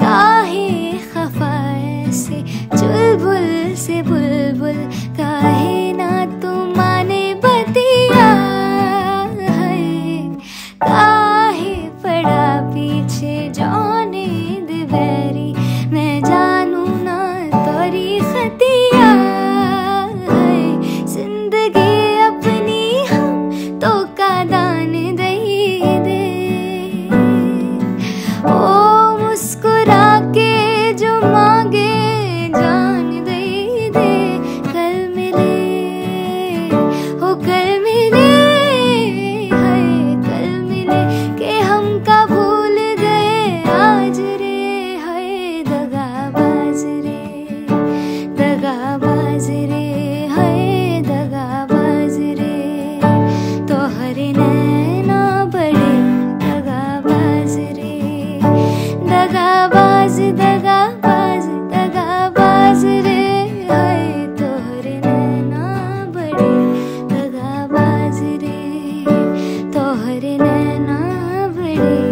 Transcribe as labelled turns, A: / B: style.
A: काहे खफा से चुलबुल से बुलबुल काहे करे नैना बड़े